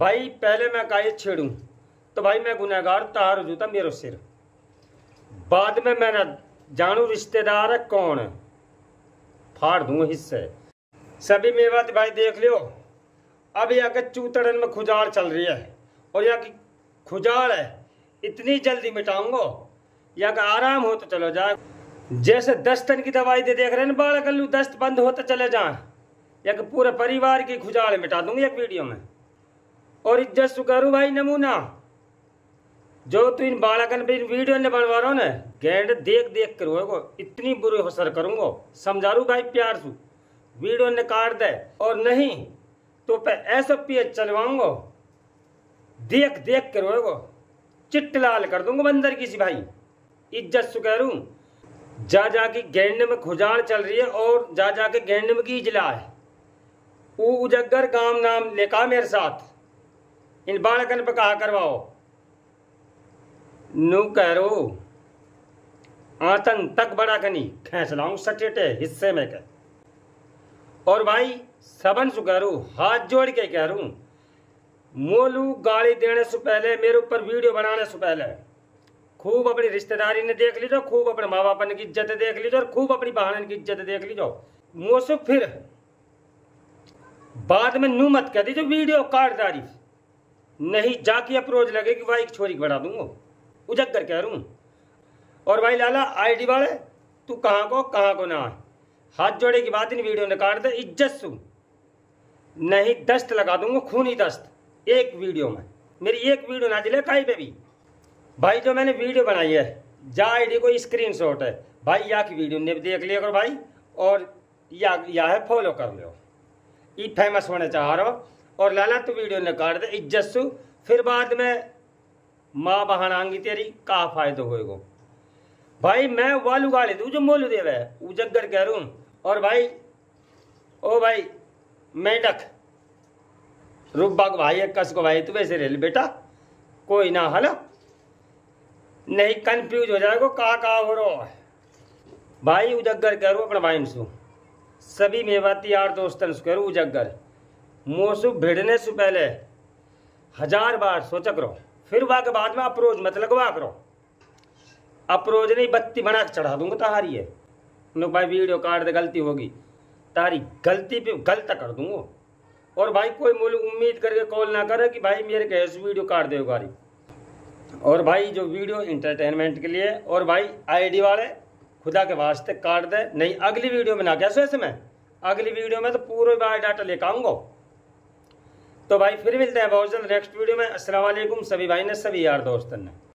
भाई, पहले मैं काये छेड़ू तो भाई मैं गुनहगार तार हो जूता मेरो सिर। बाद में मैं ना जानू रिश्तेदार कौन? फाड़ दूँगा हिस्से। सभी मेवा तो भाई देख लियो। अब यहाँ के चूतड़न में खुजाड़ चल रही है, और यहाँ की खुजाड़ है, इतनी जल्दी मिटाऊँगा, यहाँ का आराम हो तो चलो जाए। जैसे दस्तन की दवाई दे देख रहे हैं बालक अल्लू दस्त बंद होता चले जाए। या कि पूरे परिवार की खुजाड़ मिटा दूँगी एक वीडियो में। और इज़्ज़त सुकरू भाई नमूना। जो तू इन बालकन पे इन वीडियो ने बनवा रहा ना, गैंड देख देख कर होएगो इतनी बुरी हसर करूंगो। समझा रू भाई प्यार सु, वीडियो ने काट दे, और नहीं तो पे ऐसा पेज चलवाऊंगो। देख देख कर होएगो चिट्ट लाल कर दूँगा बंदर किसी भाई। इज़्ज़त सु करूँ जा जाके गैंड में खुजाड़ चल रही है, और जा जाके गैंड में की इजला है ऊ उजगर काम नाम लेका मेरे साथ। इन बालकन पे कहा करवाओ? नु करो। आतन तक बड़ा कनी खेच लाऊं सटेटे हिस्से में के। और भाई, सबन सु करूँ, हाथ जोड़ के कह रू मोलू गाड़ी देने से पहले, मेरे ऊपर वीडियो बनाने से पहले। खूब अपनी रिश्तेदारी ने देख लीजो, खूब अपने माँ बाप की इज़्ज़त देख लीजो और खूब अपनी बहन की इज़्ज़त देख लीजो। मोसु फिर बाद में नू मत कह दीजिए वीडियो दारी। नहीं, जाके अप्रोच लगे कि भाई एक छोरी को बढ़ा दूँगा। उजग कह रू और भाई लाला, आईडी वाले, तू कहाँ को कहाँ को ना हाथ जोड़े की बात नहीं, वीडियो ने काट दे, इज़्ज़त सु। नहीं, दस्त लगा दूँगा, खूनी दस्त। एक वीडियो में। मेरी एक वीडियो ना चले कहीं पे भी। भाई, जो मैंने वीडियो बनाई है, जा आईडी को स्क्रीन शॉट है। भाई, या की वीडियो ने देख लिया करो भाई, और या या है फॉलो कर लो ई फ़ेमस होने चाह रहा हो। और लाला तू वीडियो ने काट दे। इज़्ज़त फिर बाद में माँ बहन आंगी तेरी, का फ़ायदा होएगो? भाई, मैं वालू गाली दू, जो मोलू देवे? उजगर कह रू और भाई, ओ भाई, मेंढक। रुक बाग भाई कस को भाई तू वैसे रेल, बेटा। कोई ना, हलो। नहीं कंफ्यूज हो जाएगा का का हो है भाई उजगर कह रू अपना भाई सभी मेवाती यार दोस्तन करूँ उजगर मोसु भिड़ने से पहले हज़ार बार सोचा करो फिर वहाँ के बाद में अप्रोच मत लगवा करो। अप्रोच नहीं, बत्ती बना के चढ़ा दूँगा तारी है लोग भाई, वीडियो काट दे गलती होगी। तारी गलती पे गलत कर दूँगा। और भाई, कोई मोल उम्मीद करके कॉल ना करे कि भाई मेरे कैसे वीडियो काट दे गाड़ी। और भाई, जो वीडियो इंटरटेनमेंट के लिए, और भाई आईडी वाले, खुदा के वास्ते काट दे। नहीं, अगली वीडियो में ना कैसे ऐसे में। अगली वीडियो में तो पूरे बायोडाटा लेकर आऊँगा। तो भाई फिर मिलते हैं बहुत जल्द नेक्स्ट वीडियो में। असलम सभी भाई ने, सभी यार दोस्तों ने।